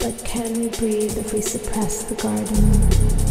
But can we breathe if we suppress the garden?